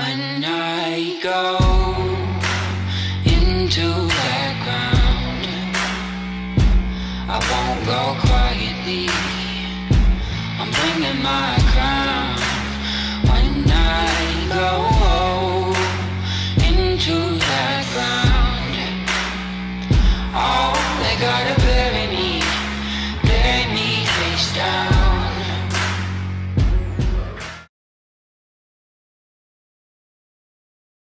When I go into that ground, I won't go quietly. I'm bringing my crown. When I go into that ground, all they gotta